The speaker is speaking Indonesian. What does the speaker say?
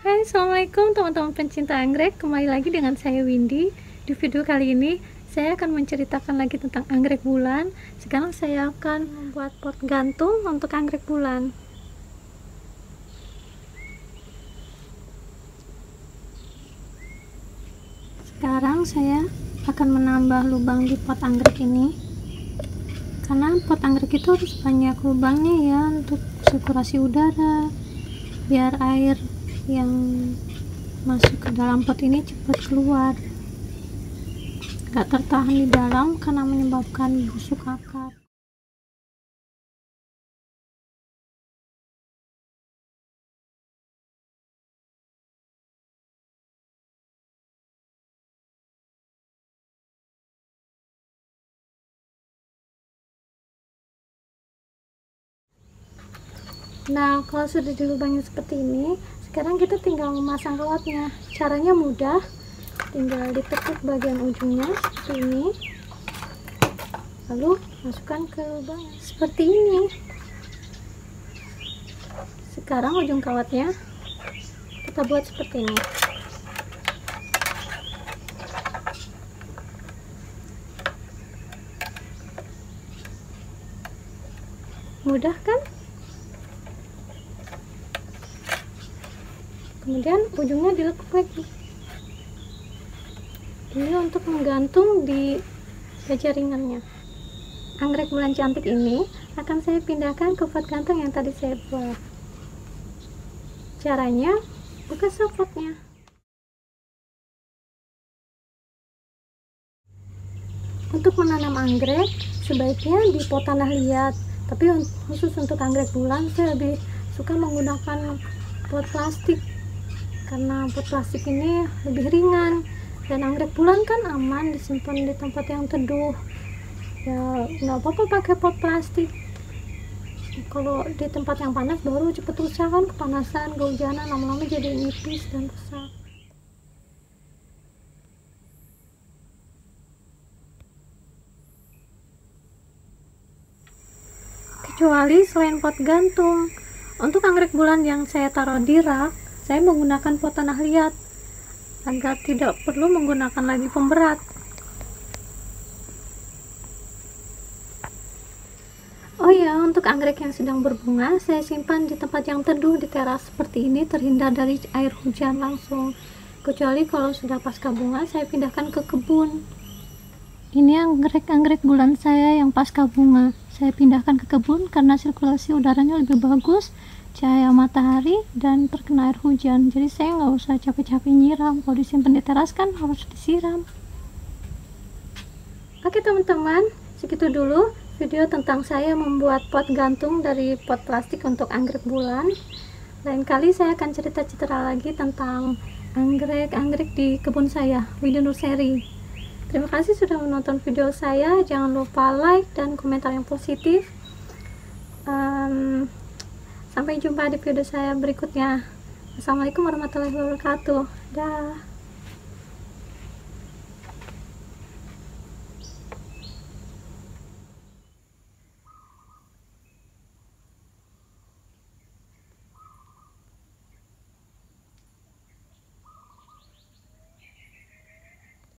Hai assalamualaikum teman-teman pencinta anggrek. Kembali lagi dengan saya Windy. Di video kali ini saya akan menceritakan lagi tentang anggrek bulan. Sekarang saya akan membuat pot gantung untuk anggrek bulan. Sekarang saya akan menambah lubang di pot anggrek ini. Karena pot anggrek itu harus banyak lubangnya ya untuk sirkulasi udara biar air yang masuk ke dalam pot ini cepat keluar. Gak tertahan di dalam karena menyebabkan busuk akar. Nah, kalau sudah dilubangin seperti ini, sekarang kita tinggal memasang kawatnya caranya mudah. Tinggal ditekuk bagian ujungnya seperti ini. Lalu masukkan ke lubang seperti ini. Sekarang ujung kawatnya kita buat seperti ini. Mudah kan kemudian ujungnya dilekuk lagi. Ini untuk menggantung di jaringannya anggrek bulan cantik ini akan saya pindahkan ke pot gantung yang tadi saya buat. Caranya buka sopotnya untuk menanam anggrek sebaiknya di pot tanah liat. Tapi khusus untuk anggrek bulan saya lebih suka menggunakan pot plastik karena pot plastik ini lebih ringan. Dan anggrek bulan kan aman disimpan di tempat yang teduh. Ya nggak apa-apa pakai pot plastik. Kalau di tempat yang panas baru cepet rusak kan kepanasan kehujanan lama-lama jadi nipis dan rusak. Kecuali selain pot gantung. Untuk anggrek bulan yang saya taruh di rak saya menggunakan pot tanah liat agar tidak perlu menggunakan lagi pemberat. Oh ya untuk anggrek yang sedang berbunga saya simpan di tempat yang teduh di teras seperti ini terhindar dari air hujan langsung. Kecuali kalau sudah pasca bunga saya pindahkan ke kebun. Ini anggrek-anggrek bulan saya yang pasca bunga. Saya pindahkan ke kebun karena sirkulasi udaranya lebih bagus cahaya matahari dan terkena air hujan. Jadi saya nggak usah capek-capek nyiram. Kalau disimpan di teras kan harus disiram. Oke teman-teman segitu dulu video tentang saya membuat pot gantung dari pot plastik untuk anggrek bulan. Lain kali saya akan cerita-cerita lagi tentang anggrek-anggrek di kebun saya video nursery terima kasih sudah menonton video saya. Jangan lupa like dan komentar yang positif. Um, Sampai jumpa di video saya berikutnya. Assalamualaikum warahmatullahi wabarakatuh. Dah.